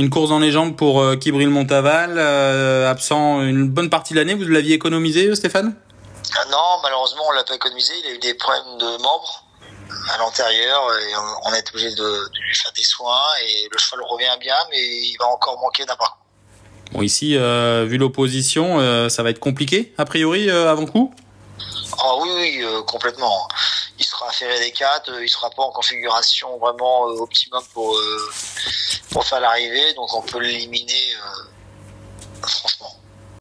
Une course dans les jambes pour euh, Kibril Montaval, euh, absent une bonne partie de l'année. Vous l'aviez économisé, Stéphane? Ah Non, malheureusement, on l'a pas économisé. Il a eu des problèmes de membres à l'antérieur et on, été obligé de, lui faire des soins et le cheval revient bien, mais il va encore manquer d'un parcours. Bon, ici, euh, vu l'opposition, euh, ça va être compliqué, a priori, euh, avant coup? Ah oui, oui, complètement. Il sera affairé des quatre, il sera pas en configuration vraiment optimum pour, pour faire l'arrivée, donc on peut l'éliminer.